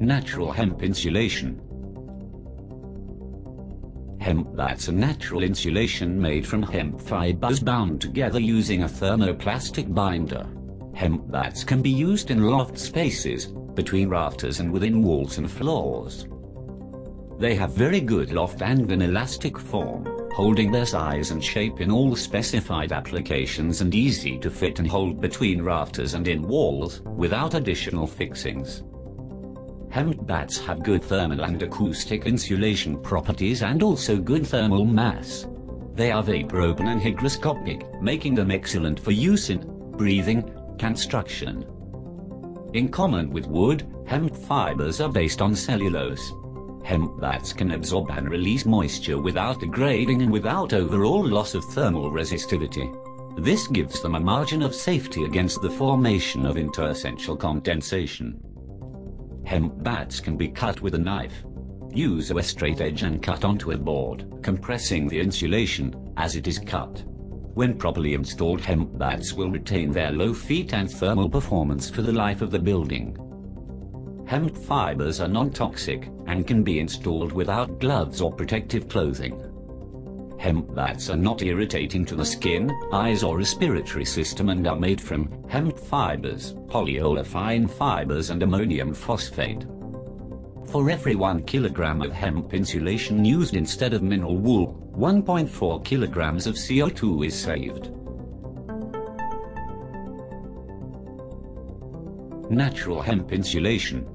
Natural hemp insulation. Hemp that's a natural insulation made from hemp fibers bound together using a thermoplastic binder. Hemp batts can be used in loft spaces, between rafters and within walls and floors. They have very good loft and an elastic form, holding their size and shape in all specified applications and easy to fit and hold between rafters and in walls, without additional fixings. Hemp batts have good thermal and acoustic insulation properties and also good thermal mass. They are vapor open and hygroscopic, making them excellent for use in breathing, construction. In common with wood, hemp fibers are based on cellulose. Hemp batts can absorb and release moisture without degrading and without overall loss of thermal resistivity. This gives them a margin of safety against the formation of interstitial condensation. Hemp batts can be cut with a knife. Use a straight edge and cut onto a board, compressing the insulation as it is cut. When properly installed hemp batts will retain their loft and thermal performance for the life of the building. Hemp fibers are non-toxic and can be installed without gloves or protective clothing. Hemp batts are not irritating to the skin, eyes or respiratory system and are made from hemp fibers, polyolefine fibers and ammonium phosphate. For every 1 kilogram of hemp insulation used instead of mineral wool, 1.4 kilograms of CO2 is saved. Natural hemp insulation